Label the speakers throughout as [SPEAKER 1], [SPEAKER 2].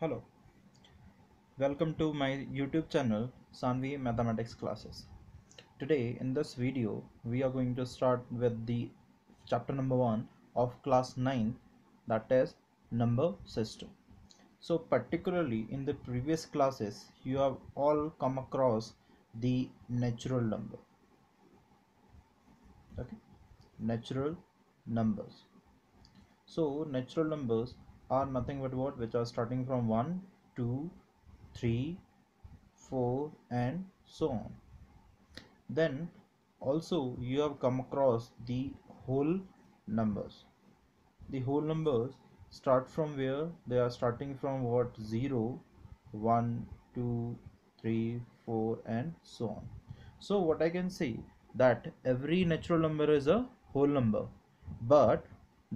[SPEAKER 1] Hello, welcome to my YouTube channel Sanvi Mathematics Classes. Today in this video we are going to start with the chapter number 1 of class 9 that is number system. So particularly in the previous classes you have all come across the natural number. Okay, natural numbers. So natural numbers are nothing but what? Which are starting from 1 2 3 4 and so on. Then also you have come across the whole numbers. The whole numbers start from where? They are starting from what? 0 1 2 3 4 and so on. So what i can say that every natural number is a whole number but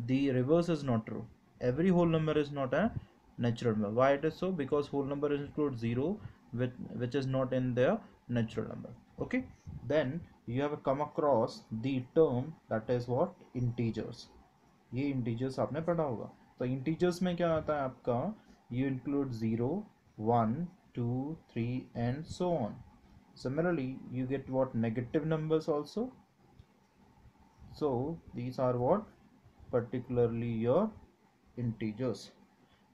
[SPEAKER 1] the reverse is not true every whole number is not a natural number why it is so because whole number includes zero with which is not in their natural number okay then you have come across the term that is what integers ये integers आपने पढ़ा होगा तो integers में क्या आता है आपका you include zero one two three and so on similarly you get what negative numbers also so these are what particularly your integers.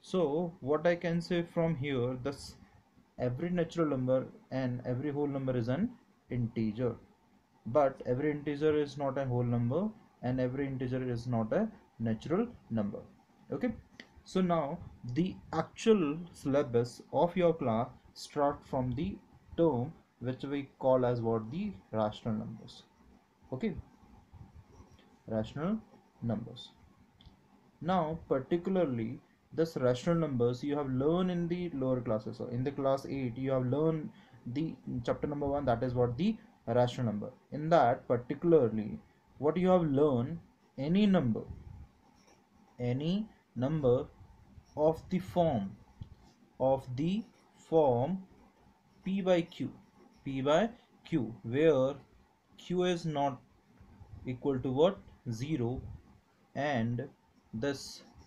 [SPEAKER 1] So what i can say from here this every natural number and every whole number is an integer. But every integer is not a whole number and every integer is not a natural number. Okay? So now the actual syllabus of your class start from the term which we call as what? The rational numbers. Okay? Rational numbers now particularly this rational numbers you have learned in the lower classes. So in the class 8 you have learned the chapter number 1 that is what the rational number. In that particularly what you have learned any number any number of the form of the form p by q p by q where q is not equal to what? 0 and Thus,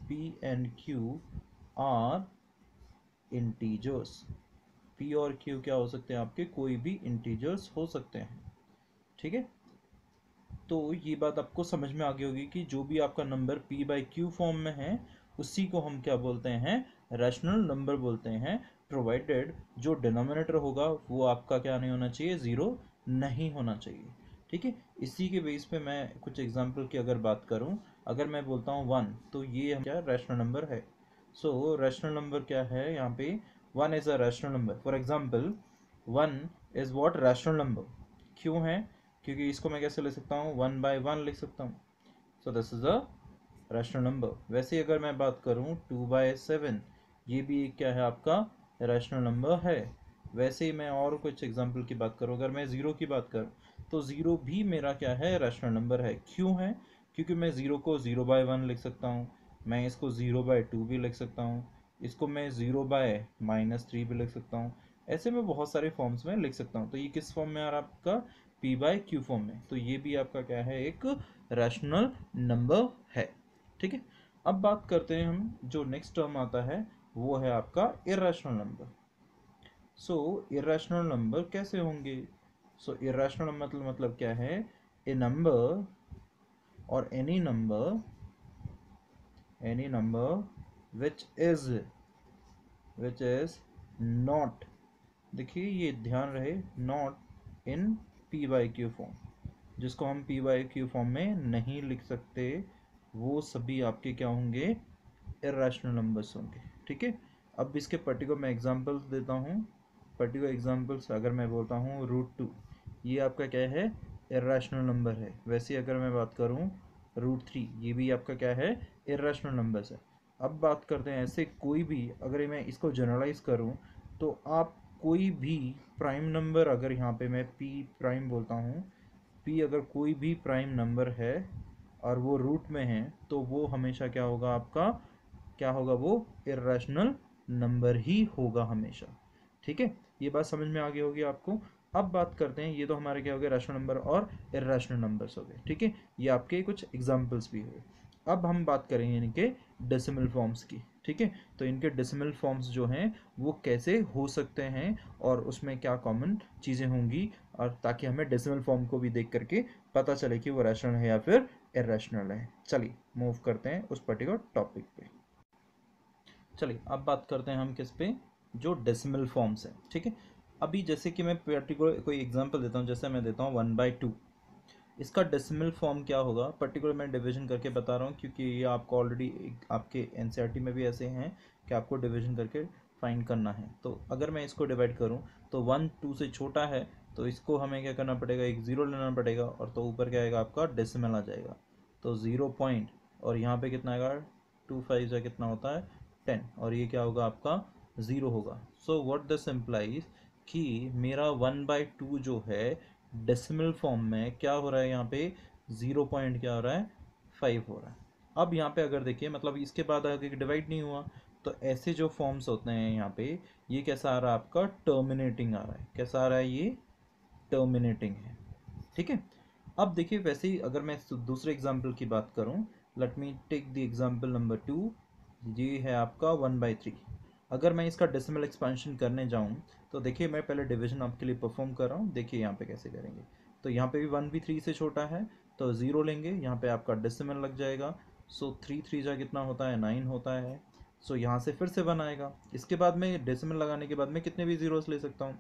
[SPEAKER 1] P and Q are integers. P और Q क्या हो सकते हैं आपके? कोई भी integers हो सकते हैं। ठीक है? तो ये बात आपको समझ में आ गई होगी कि जो भी आपका number P by Q form में है उसी को हम क्या बोलते हैं? रैशनल नंबर बोलते हैं प्रोवाइडेड जो डिनोमिनेटर होगा वो आपका क्या नहीं होना चाहिए? ज़ीरो नहीं होना चाहिए। ठीक है? इसी के बेस पे मैं कुछ एग्जांपल की अगर बात करूँ अगर मैं बोलता हूँ वन तो ये क्या रैशनल नंबर है? सो रैशनल नंबर क्या है यहाँ पे? One is a rational number for example one is what rational number क्यों है? क्योंकि इसको मैं कैसे ले सकता हूँ? वन बाय वन लिख सकता हूँ। So this is a rational number वैसे अगर मैं बात करूँ टू बाय सेवन ये भी क्या है आपका? रैशनल नंबर है। वैसे ही मैं और कुछ एग्ज़ाम्पल की बात करूँ। अगर मैं ज़ीरो की बात करूँ तो ज़ीरो भी मेरा क्या है? रैशनल नंबर है। क्यों है? क्योंकि मैं ज़ीरो को ज़ीरो बाय वन लिख सकता हूँ, मैं इसको ज़ीरो बाय टू भी लिख सकता हूँ, इसको मैं ज़ीरो बाय माइनस थ्री भी लिख सकता हूँ, ऐसे में बहुत सारे फॉर्म्स में लिख सकता हूँ। तो ये किस फॉर्म में आ रहा है आपका? पी बाय क्यू फॉर्म में। तो ये भी आपका क्या है? एक रैशनल नंबर है। ठीक है? अब बात करते हैं हम, जो नेक्स्ट टर्म आता है, वो है आपका irrational number so irrational number कैसे होंगे? सो इरेशनल मतलब मतलब क्या है? A number or any number any number which is which is not. देखिए, ये ध्यान रहे not in P by Q form जिसको हम पी वाई क्यू फॉर्म में नहीं लिख सकते, वो सभी आपके क्या होंगे? इरेशनल नंबर्स होंगे, ठीक है? अब इसके पर्टिकुलर मैं एग्जांपल्स देता हूँ। पर्टिकुलर एग्जांपल्स अगर मैं बोलता हूँ रूट टू ये आपका क्या है? इरेशनल नंबर है। वैसे अगर मैं बात करूँ रूट थ्री ये भी आपका क्या है? इरेशनल नंबर्स है। अब बात करते हैं ऐसे कोई भी, अगर मैं इसको जनरलाइज करूँ तो आप कोई भी प्राइम नंबर अगर यहाँ पे मैं पी प्राइम बोलता हूँ पी अगर कोई भी प्राइम नंबर है और वो रूट में है तो वो हमेशा क्या होगा आपका? क्या होगा वो? इरेशनल नंबर ही होगा हमेशा। ठीक है? ये बात समझ में आ गई होगी आपको? अब बात करते हैं, ये तो हमारे क्या हो गए रैशनल नंबर और इरेशनल नंबर्स हो गए, ठीक है? ये आपके कुछ एग्जाम्पल्स भी हुए। अब हम बात करेंगे इनके डेसिमल फॉर्म्स की, ठीक है? तो इनके डेसिमल फॉर्म्स जो हैं, वो कैसे हो सकते हैं और उसमें क्या कॉमन चीज़ें होंगी, और ताकि हमें डेसिमल फॉर्म को भी देख करके पता चले कि वो रैशनल है या फिर इरेशनल है। चलिए मूव करते हैं उस पर्टिकुलर टॉपिक पे। चलिए, अब बात करते हैं हम किस पे? जो डेसिमल फॉर्म्स हैं, ठीक है? अभी जैसे कि मैं पर्टिकुलर कोई एग्जांपल देता हूँ, जैसे मैं देता हूँ वन बाई टू इसका डेसिमल फॉर्म क्या होगा? पर्टिकुलर मैं डिवीज़न करके बता रहा हूँ, क्योंकि ये आपको ऑलरेडी आपके एन e में भी ऐसे हैं कि आपको डिवीज़न करके फाइंड करना है। तो अगर मैं इसको डिवाइड करूँ तो वन टू से छोटा है तो इसको हमें क्या करना पड़ेगा? एक ज़ीरो लेना पड़ेगा, और तो ऊपर क्या आएगा? आपका डेसिमल आ जाएगा। तो ज़ीरो पॉइंट और यहाँ पे कितना आएगा? टू फाइव से कितना होता है? टेन और ये क्या होगा? आपका ज़ीरो होगा। सो वॉट दिस इम्प्लाइज कि मेरा वन बाई टू जो है डेसिमल फॉर्म में क्या हो रहा है यहाँ पे? ज़ीरो पॉइंट क्या हो रहा है? फाइव हो रहा है। अब यहाँ पे अगर देखिए मतलब इसके बाद अगर डिवाइड नहीं हुआ तो ऐसे जो फॉर्म्स होते हैं यहाँ पे, ये कैसा आ रहा है आपका? टर्मिनेटिंग आ रहा है। कैसा आ रहा है ये? टर्मिनेटिंग है। ठीक है? अब देखिए, वैसे ही अगर मैं दूसरे एग्ज़ाम्पल की बात करूँ let me take the example number two ये है आपका वन बाई थ्री। अगर मैं इसका डेसिमल एक्सपेंशन करने जाऊँ तो देखिए मैं पहले डिवीज़न आपके लिए परफॉर्म कर रहा हूँ, देखिए यहाँ पे कैसे करेंगे। तो यहाँ पे भी वन भी थ्री से छोटा है तो ज़ीरो लेंगे, यहाँ पे आपका डेसिमल लग जाएगा। सो थ्री थ्री जा कितना होता है? नाइन होता है। सो यहाँ से फिर से वन आएगा। इसके बाद में डेसिमल लगाने के बाद में कितने भी ज़ीरोस ले सकता हूँ,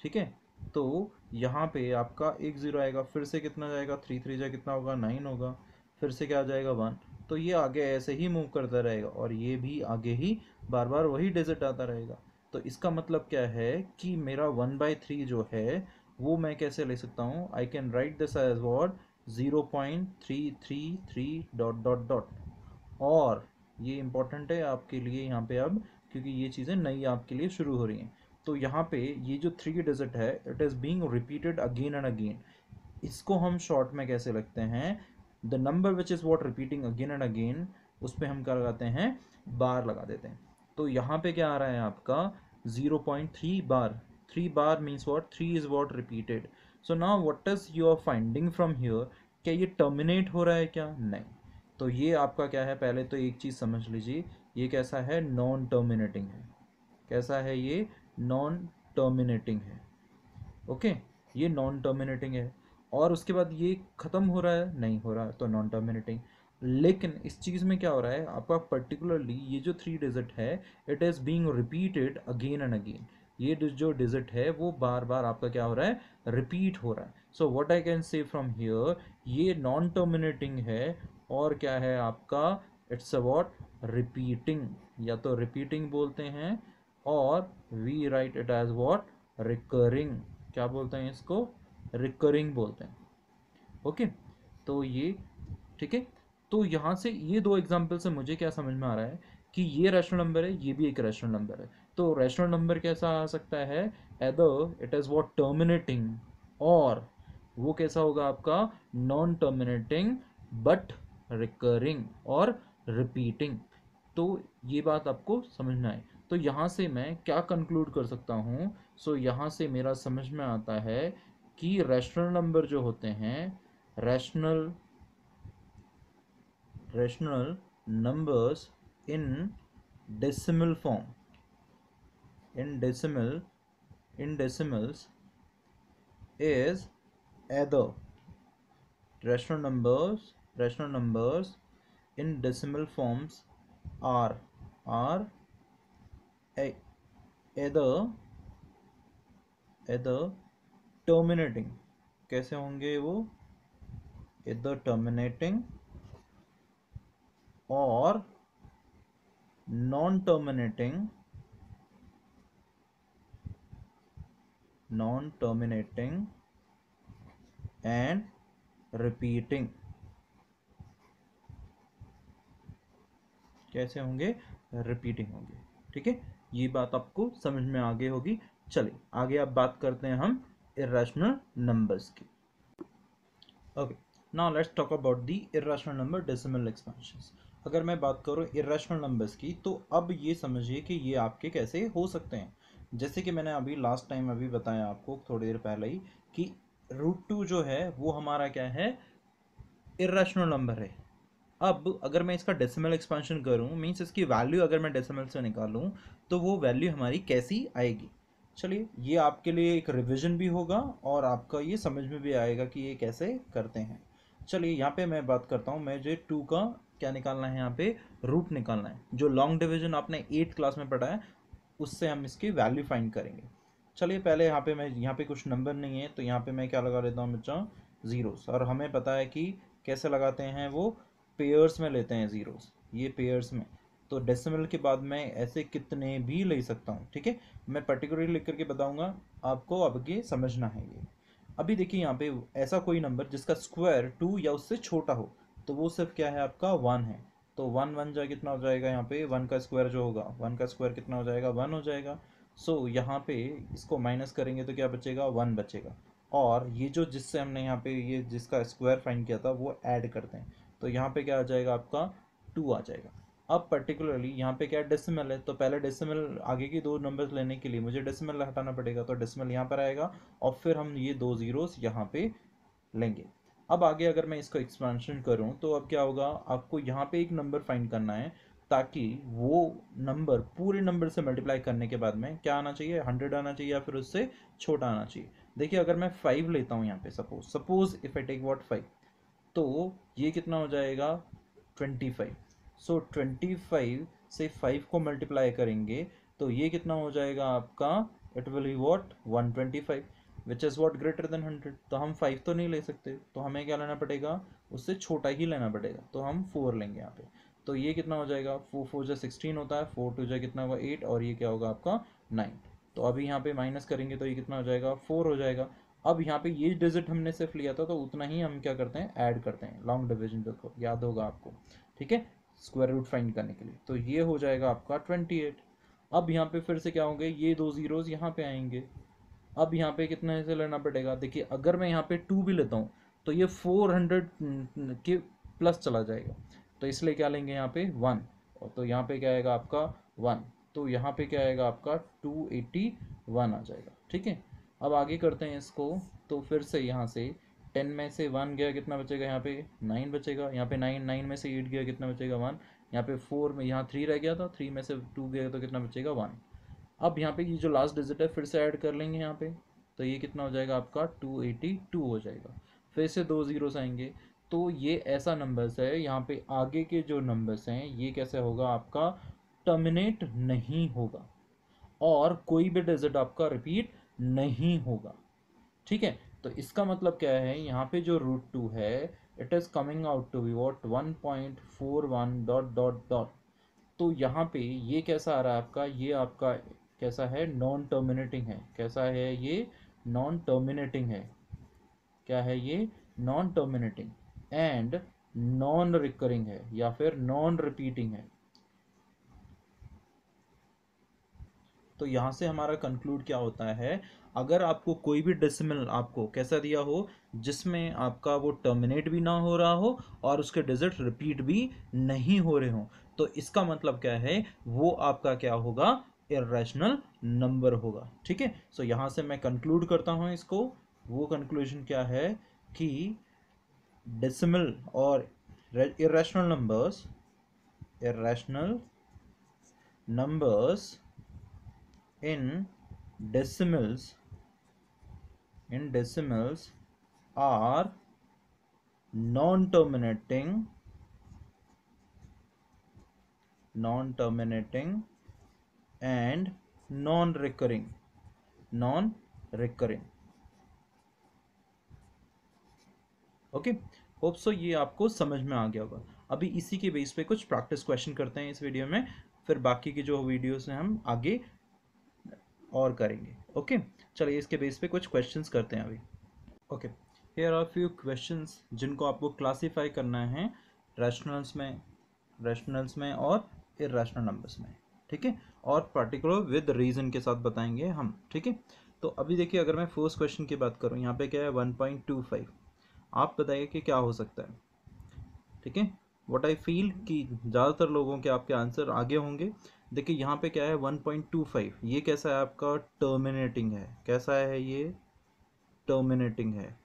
[SPEAKER 1] ठीक है? तो यहाँ पे आपका एक ज़ीरो आएगा, फिर से कितना जाएगा? थ्री थ्री जा कितना होगा? नाइन होगा। फिर से क्या आ जाएगा? वन तो ये आगे ऐसे ही मूव करता रहेगा और ये भी आगे ही बार बार वही डिजिट आता रहेगा। तो इसका मतलब क्या है कि मेरा वन बाई थ्री जो है, वो मैं कैसे ले सकता हूँ? I can write this as what zero point three three three dot dot dot और ये इंपॉर्टेंट है आपके लिए यहाँ पे अब, क्योंकि ये चीज़ें नई आपके लिए शुरू हो रही हैं। तो यहाँ पे ये जो थ्री डिजिट है it is being repeated again and again इसको हम शॉर्ट में कैसे लगते हैं? The number which is what repeating again and again उस पर हम क्या लगाते हैं? बार लगा देते हैं। तो यहाँ पे क्या आ रहा है आपका? Zero point three bar three bar means what three is what repeated so now what is your finding from here क्या ये टर्मिनेट हो रहा है क्या? नहीं। तो ये आपका क्या है? पहले तो एक चीज़ समझ लीजिए। ये कैसा है? नॉन टर्मिनेटिंग है। कैसा है ये? नॉन टर्मिनेटिंग है। ओके? ये नॉन टर्मिनेटिंग है। और उसके बाद ये ख़त्म हो रहा है? नहीं हो रहा है तो नॉन टर्मिनेटिंग लेकिन इस चीज़ में क्या हो रहा है? आपका पर्टिकुलरली ये जो थ्री डिजिट है it is being repeated again and again ये जो डिजिट है, वो बार बार आपका क्या हो रहा है? रिपीट हो रहा है. So what I can say from here ये नॉन टर्मिनेटिंग है और क्या है आपका? इट्स अबाउट रिपीटिंग या तो रिपीटिंग बोलते हैं और we write it as what recurring क्या बोलते हैं इसको? रिकरिंग बोलते हैं। ओके तो ये ठीक है? तो यहाँ से ये दो एग्ज़ाम्पल से मुझे क्या समझ में आ रहा है कि ये रैशनल नंबर है ये भी एक रैशनल नंबर है। तो रैशनल नंबर कैसा आ सकता है? Either it is what terminating और वो कैसा होगा आपका? नॉन टर्मिनेटिंग बट रिकरिंग और रिपीटिंग तो ये बात आपको समझना है। तो यहाँ से मैं क्या कंक्लूड कर सकता हूँ? सो so, यहाँ से मेरा समझ में आता है कि रैशनल नंबर जो होते हैं rational rational numbers in decimal form in decimal in decimals is either rational numbers rational numbers in decimal forms are are a either either terminating कैसे होंगे वो? इधर टर्मिनेटिंग और non terminating non terminating and repeating कैसे होंगे? Repeating होंगे। ठीक है? ये बात आपको समझ में आगे होगी। चलिए, आगे आप बात करते हैं हम इरेशनल नंबर्स की। Okay now let's talk about the irrational number decimal expansions अगर मैं बात करूँ इरेशनल नंबर्स की तो अब ये समझिए कि ये आपके कैसे हो सकते हैं। जैसे कि मैंने अभी लास्ट टाइम अभी बताया आपको थोड़ी देर पहले ही कि रूट टू जो है, वो हमारा क्या है? इरेशनल नंबर है। अब अगर मैं इसका डेसिमल एक्सपेंशन करूँ मीन्स इसकी वैल्यू अगर मैं डेसिमल से निकालूँ तो वो वैल्यू हमारी कैसी आएगी? चलिए, ये आपके लिए एक रिविजन भी होगा और आपका ये समझ में भी आएगा कि ये कैसे करते हैं। चलिए, यहाँ पे मैं बात करता हूँ, मैं जो टू का क्या निकालना है यहाँ पे? रूट निकालना है। जो लॉन्ग डिवीज़न आपने एट्थ क्लास में पढ़ा है, उससे हम इसकी वैल्यू फाइंड करेंगे। चलिए, पहले यहाँ पे मैं, यहाँ पे कुछ नंबर नहीं है तो यहाँ पे मैं क्या लगा लेता हूँ बच्चा? ज़ीरोस और हमें पता है कि कैसे लगाते हैं वो? पेयर्स में लेते हैं ज़ीरोस ये पेयर्स में। तो डेसिमल के बाद मैं ऐसे कितने भी ले सकता हूँ ठीक है? मैं पर्टिकुलरली लिख करके बताऊँगा आपको ये समझना है ये। अभी देखिए यहाँ पे ऐसा कोई नंबर जिसका स्क्वायर टू या उससे छोटा हो तो वो सिर्फ़ क्या है आपका? वन है। तो वन वन जा कितना हो जाएगा यहाँ पे? वन का स्क्वायर जो होगा वन का स्क्वायर कितना हो जाएगा? वन हो जाएगा। सो so, यहाँ पे इसको माइनस करेंगे तो क्या बचेगा? वन बचेगा। और ये जो जिससे हमने यहाँ पे ये जिसका स्क्वायर फाइंड किया था वो ऐड करते हैं। तो यहाँ पे क्या आ जाएगा आपका? टू आ जाएगा। अब पर्टिकुलरली यहाँ पे क्या डेसिमल है तो पहले डेसिमल आगे की दो नंबर्स लेने के लिए मुझे डेसिमल हटाना पड़ेगा तो डेसिमल यहाँ पर आएगा और फिर हम ये दो ज़ीरोस यहाँ पे लेंगे। अब आगे अगर मैं इसको एक्सपेंशन करूँ तो अब क्या होगा, आपको यहाँ पे एक नंबर फाइंड करना है, ताकि वो नंबर पूरे नंबर से मल्टीप्लाई करने के बाद में क्या आना चाहिए हंड्रेड आना चाहिए या फिर उससे छोटा आना चाहिए। देखिए, अगर मैं फाइव लेता हूँ यहाँ पे suppose suppose if I take what five तो ये कितना हो जाएगा twenty five so twenty five से फाइव को मल्टीप्लाई करेंगे तो ये कितना हो जाएगा आपका? It will be what one twenty five which is what greater than hundred तो हम फाइव तो नहीं ले सकते। तो हमें क्या लेना पड़ेगा? उससे छोटा ही लेना पड़ेगा। तो हम फोर लेंगे यहाँ पे। तो ये कितना हो जाएगा? फोर फोर जो सिक्सटीन होता है फोर टू जो कितना होगा? एट और ये क्या होगा आपका? नाइन तो अभी यहाँ पे माइनस करेंगे तो ये कितना हो जाएगा? फोर हो जाएगा। अब यहाँ पे ये डिजिट हमने सिर्फ़ लिया था तो उतना ही हम क्या करते हैं? ऐड करते हैं। लॉन्ग डिविजन देखो, याद होगा आपको। ठीक है? स्क्वायर रूट फाइंड करने के लिए। तो ये हो जाएगा आपका ट्वेंटी एट अब यहाँ पे फिर से क्या होंगे? ये दो जीरोज यहाँ पे आएँगे। अब यहाँ पे कितना से लेना पड़ेगा? देखिए, अगर मैं यहाँ पे टू भी लेता हूँ तो ये फोर हंड्रेड के प्लस चला जाएगा। तो इसलिए क्या लेंगे यहाँ पे? वन और तो यहाँ पे क्या आएगा आपका? वन तो यहाँ पे क्या आएगा आपका? टू एटी वन आ जाएगा। ठीक है? अब आगे करते हैं इसको। तो फिर से यहाँ से टेन में से वन गया कितना बचेगा? यहाँ पे नाइन बचेगा, यहाँ पे नाइन नाइन में से एट गया कितना बचेगा? वन। यहाँ पे फोर में, यहाँ थ्री रह गया था, थ्री में से टू गया तो कितना बचेगा? वन। अब यहाँ पे ये जो लास्ट डिजिट है, फिर से ऐड कर लेंगे यहाँ पे। तो ये कितना हो जाएगा आपका? टू एटी टू हो जाएगा। फिर से दो ज़ीरोस आएँगे। तो ये ऐसा नंबर्स है, यहाँ पे आगे के जो नंबर्स हैं, ये कैसे होगा आपका? टर्मिनेट नहीं होगा। और कोई भी डिजिट आपका रिपीट नहीं होगा। ठीक है? तो इसका मतलब क्या है? यहाँ पे जो रूट टू है it is coming out to be what one point four one dot dot dot तो यहाँ पे ये कैसा आ रहा है आपका? ये आपका कैसा है? नॉन टर्मिनेटिंग है। कैसा है ये? नॉन टर्मिनेटिंग है। क्या है ये? Non terminating and non recurring है या फिर नॉन रिपीटिंग है। तो यहाँ से हमारा कंक्लूड क्या होता है? अगर आपको कोई भी डेसिमल आपको कैसा दिया हो, जिसमें आपका वो टर्मिनेट भी ना हो रहा हो और उसके डिजिट रिपीट भी नहीं हो रहे हो तो इसका मतलब क्या है? वो आपका क्या होगा? इरेशनल नंबर होगा, ठीक है? सो यहाँ से मैं कंक्लूड करता हूँ इसको। वो कंक्लूजन क्या है कि decimal और irrational numbers irrational numbers in decimals in decimals are non-terminating non-terminating and non-recurring non-recurring okay hope so ये आपको समझ में आ गया होगा अभी इसी के बेस पे कुछ प्रैक्टिस क्वेश्चन करते हैं इस वीडियो में फिर बाकी की जो वीडियोस हैं हम आगे और करेंगे। ओके? चलिए इसके बेस पे कुछ क्वेश्चंस करते हैं अभी। Okay. Here are few questions जिनको आपको क्लासीफाई करना है रैशनल्स में रैशनल्स में और इरेशनल नंबर्स में। ठीक है? और पर्टिकुलर विद रीजन के साथ बताएँगे हम। ठीक है? तो अभी देखिए, अगर मैं फ़र्स्ट क्वेश्चन की बात करूँ, यहाँ पे क्या है? वन पॉइंट टू फाइव आप बताइए कि क्या हो सकता है। ठीक है? वट आई फील कि ज़्यादातर लोगों के आपके आंसर आगे होंगे। देखिए, यहाँ पे क्या है 1.25 ये कैसा है आपका टर्मिनेटिंग है। कैसा है ये? टर्मिनेटिंग है।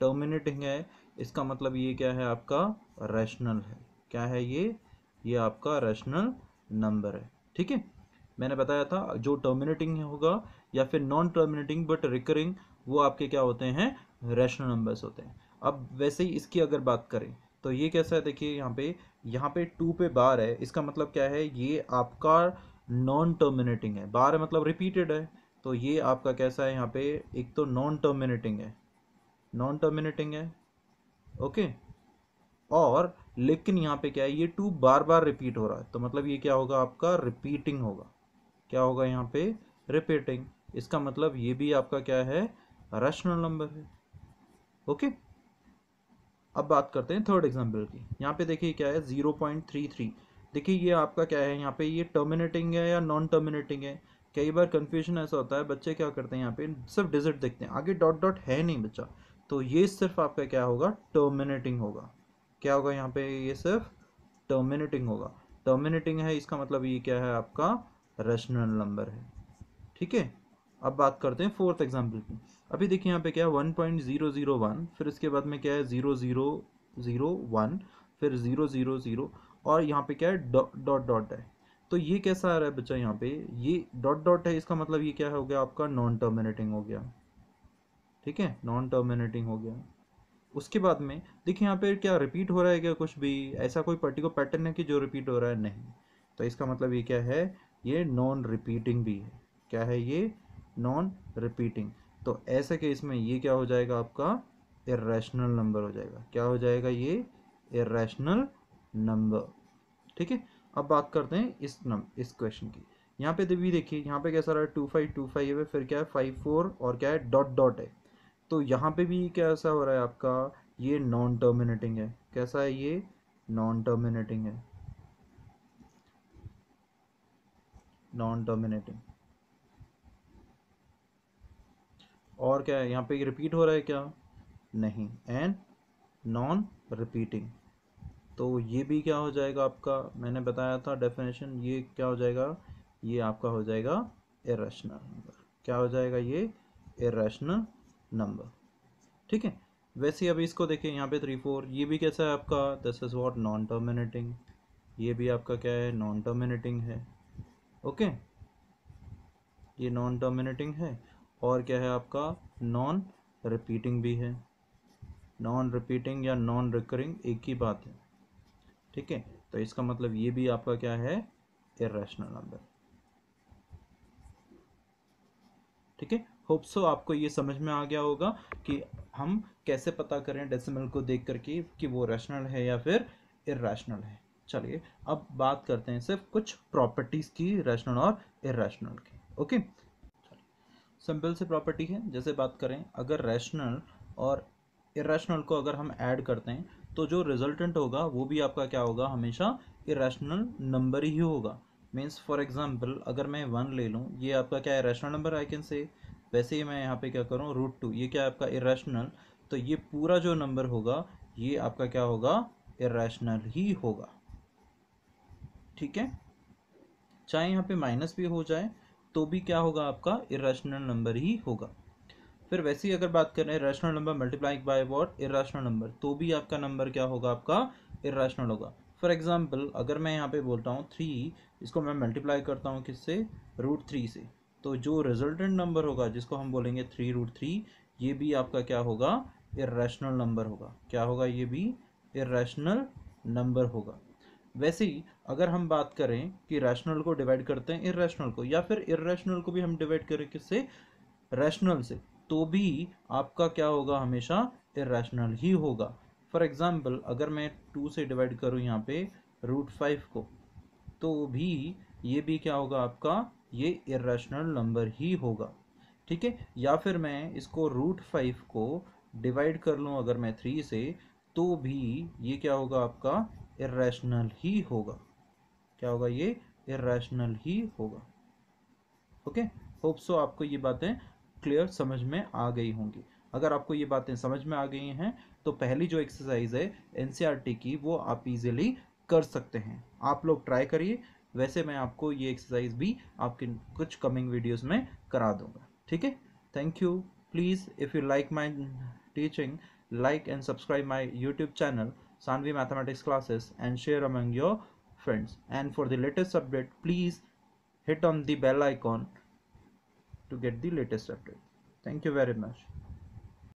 [SPEAKER 1] टर्मिनेटिंग है, इसका मतलब ये क्या है आपका रैशनल है। क्या है ये? ये आपका रैशनल नंबर है। ठीक है? मैंने बताया था, जो टर्मिनेटिंग होगा, या फिर नॉन टर्मिनेटिंग बट रिकरिंग वो आपके क्या होते हैं? रैशनल नंबर्स होते हैं। अब वैसे ही इसकी अगर बात करें तो ये कैसा है? देखिए यहाँ पे यहाँ पे टू पे बार है। इसका मतलब क्या है? ये आपका नॉन टर्मिनेटिंग है। बार है मतलब रिपीटेड है। तो ये आपका कैसा है यहाँ पे? एक तो नॉन टर्मिनेटिंग है। नॉन टर्मिनेटिंग है। ओके और लेकिन यहाँ पे क्या है? ये टू बार बार रिपीट हो रहा है। तो मतलब ये क्या होगा? आपका रिपीटिंग होगा। क्या होगा यहाँ पे? रिपीटिंग इसका मतलब ये भी आपका क्या है? रैशनल नंबर है। ओके अब बात करते हैं थर्ड एग्ज़ाम्पल की। यहाँ पे देखिए क्या है ज़ीरो पॉइंट थ्री थ्री देखिए ये आपका क्या है, यहाँ पे ये टर्मिनेटिंग है या नॉन टर्मिनेटिंग है? कई बार कन्फ्यूज़न ऐसा होता है, बच्चे क्या करते हैं यहाँ पे? सिर्फ़ डिजिट देखते हैं। आगे डॉट डॉट है नहीं बच्चा। तो ये सिर्फ़ आपका क्या होगा? टर्मिनेटिंग होगा। क्या होगा यहाँ पे? ये सिर्फ़ टर्मिनेटिंग होगा। टर्मिनेटिंग है, इसका मतलब ये क्या है आपका? रेशनल नंबर है। ठीक है? अब बात करते हैं फोर्थ एग्ज़ाम्पल की। अभी देखिए यहाँ पे क्या है one point zero zero one फिर इसके बाद में क्या है ज़ीरो ज़ीरो ज़ीरो वन फिर ज़ीरो ज़ीरो ज़ीरो और यहाँ पे क्या है डॉट डॉट है। तो ये कैसा आ रहा है बच्चा यहाँ पे? ये डॉट डॉट है, इसका मतलब ये क्या हो गया, आपका नॉन टर्मिनेटिंग हो गया। ठीक है? नॉन टर्मिनेटिंग हो गया। उसके बाद में देखिए यहाँ पे क्या रिपीट हो रहा है क्या कुछ भी? ऐसा कोई पर्टिकुलर पैटर्न है कि जो रिपीट हो रहा है? नहीं। तो इसका मतलब ये क्या है? ये नॉन रिपीटिंग भी है। क्या है ये? नॉन रिपीटिंग तो ऐसे केस में ये क्या हो जाएगा आपका? इरेशनल नंबर हो जाएगा। क्या हो जाएगा ये? इरेशनल नंबर ठीक है? अब बात करते हैं इस नम इस क्वेश्चन की। यहाँ पे भी देखिए, यहाँ पे कैसा रहा? है टू फाइव टू फाइव है फिर क्या है? फाइव फोर और क्या है? डॉट डॉट है। तो यहाँ पे भी कैसा हो रहा है आपका? ये नॉन टर्मिनेटिंग है। कैसा है ये? नॉन टर्मिनेटिंग है। नॉन टर्मिनेटिंग और क्या है? यहाँ पे रिपीट हो रहा है क्या? नहीं. एंड नॉन रिपीटिंग तो ये भी क्या हो जाएगा आपका? मैंने बताया था डेफिनेशन ये क्या हो जाएगा? ये आपका हो जाएगा इरेशनल नंबर क्या हो जाएगा ये? इरेशनल नंबर ठीक है? वैसे अभी इसको देखिए यहाँ पे थ्री फोर ये भी कैसा है आपका? This is what non terminating ये भी आपका क्या है? नॉन टर्मिनेटिंग है. ओके ये नॉन टर्मिनेटिंग है. और क्या है आपका? नॉन रिपीटिंग भी है। नॉन रिपीटिंग या नॉन रिकरिंग एक ही बात है। ठीक है? तो इसका मतलब ये भी आपका क्या है? इरेशनल नंबर ठीक है? होप सो आपको ये समझ में आ गया होगा कि हम कैसे पता करें डेसिमल को देख करके कि वो रैशनल है या फिर इरेशनल है। चलिए, अब बात करते हैं सिर्फ़ कुछ प्रॉपर्टीज़ की रैशनल और इरेशनल की। ओके सिंपल से प्रॉपर्टी है, जैसे बात करें, अगर रैशनल और इरेशनल को अगर हम ऐड करते हैं तो जो रिजल्टेंट होगा, वो भी आपका क्या होगा, हमेशा इरेशनल नंबर ही होगा। मीन्स फॉर एग्ज़ाम्पल अगर मैं वन ले लूँ, ये आपका क्या है रैशनल नंबर आई कैन से वैसे ही मैं यहाँ पे क्या करूँ रूट टू ये क्या आपका इरेशनल तो ये पूरा जो नंबर होगा, ये आपका क्या होगा इरेशनल ही होगा। ठीक है? चाहे यहाँ पे माइनस भी हो जाए तो भी क्या होगा आपका? इरेशनल नंबर ही होगा। फिर वैसे ही अगर बात करें rational number multiply by what irrational number तो भी आपका नंबर क्या होगा आपका? इरेशनल होगा। फॉर एग्ज़ाम्पल अगर मैं यहाँ पे बोलता हूँ थ्री इसको मैं मल्टीप्लाई करता हूँ किससे? रूट थ्री से। तो जो रिजल्टेंट नंबर होगा, जिसको हम बोलेंगे थ्री रूट थ्री ये भी आपका क्या होगा? इरेशनल नंबर होगा। क्या होगा ये भी? इरेशनल नंबर होगा। वैसे ही अगर हम बात करें कि रैशनल को डिवाइड करते हैं इरेशनल को, या फिर इरेशनल को भी हम डिवाइड करें किससे? रैशनल से। तो भी आपका क्या होगा हमेशा? इरेशनल ही होगा। फॉर एग्ज़ाम्पल अगर मैं टू से डिवाइड करूँ यहाँ पे रूट फाइव को तो भी ये भी क्या होगा आपका? ये इरेशनल नंबर ही होगा। ठीक है? या फिर मैं इसको रूट फाइव को डिवाइड कर लूँ अगर मैं थ्री से तो भी ये क्या होगा आपका? इरेशनल ही होगा। क्या होगा ये? इरेशनल ही होगा। ओके होप सो आपको ये बातें क्लियर समझ में आ गई होंगी। अगर आपको ये बातें समझ में आ गई हैं तो पहली जो एक्सरसाइज है एनसीईआरटी की, वो आप इजीली कर सकते हैं। आप लोग ट्राई करिए। वैसे मैं आपको ये एक्सरसाइज भी आपके कुछ कमिंग वीडियोस में करा दूँगा। ठीक है? Thank you please if you like my teaching like and subscribe my youtube channel, Sanvi mathematics classes, and share among your friends. And for the latest update, please hit on the bell icon to get the latest update. Thank you very much.